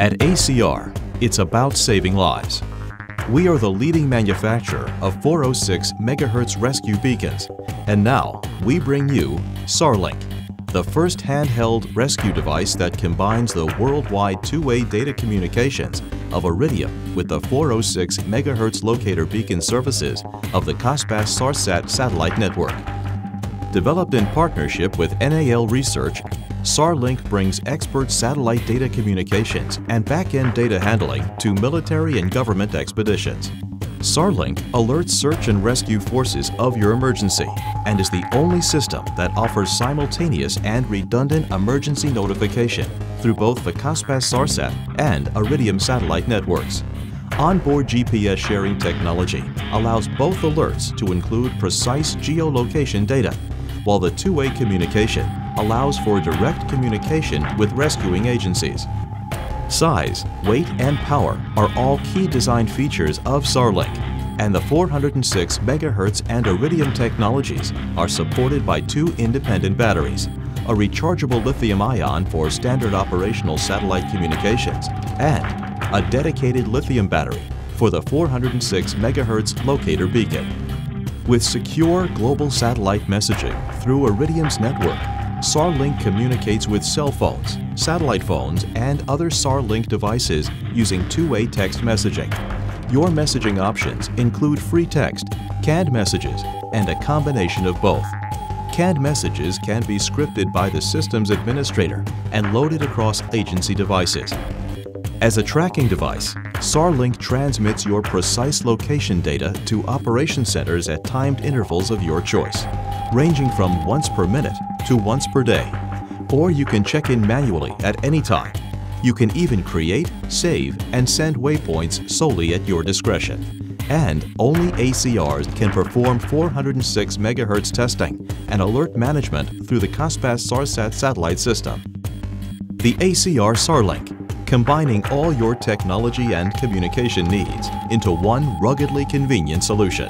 At ACR, it's about saving lives. We are the leading manufacturer of 406 MHz rescue beacons, and now we bring you SARlink, the first handheld rescue device that combines the worldwide two-way data communications of Iridium with the 406 MHz locator beacon services of the COSPAS SARSAT satellite network. Developed in partnership with NAL Research, SARlink brings expert satellite data communications and back-end data handling to military and government expeditions. SARlink alerts search and rescue forces of your emergency and is the only system that offers simultaneous and redundant emergency notification through both the COSPAS SARSAT and Iridium satellite networks. Onboard GPS sharing technology allows both alerts to include precise geolocation data while the two-way communication allows for direct communication with rescuing agencies. Size, weight, and power are all key design features of SARlink, and the 406 MHz and Iridium technologies are supported by two independent batteries, a rechargeable lithium-ion for standard operational satellite communications, and a dedicated lithium battery for the 406 MHz locator beacon. With secure global satellite messaging through Iridium's network, SARlink communicates with cell phones, satellite phones, and other SARlink devices using two-way text messaging. Your messaging options include free text, canned messages, and a combination of both. Canned messages can be scripted by the system's administrator and loaded across agency devices. As a tracking device, SARlink transmits your precise location data to operation centers at timed intervals of your choice, ranging from once per minute to once per day. Or you can check in manually at any time. You can even create, save, and send waypoints solely at your discretion. And only ACRs can perform 406 MHz testing and alert management through the COSPAS SARSAT satellite system. The ACR SARlink combining all your technology and communication needs into one ruggedly convenient solution.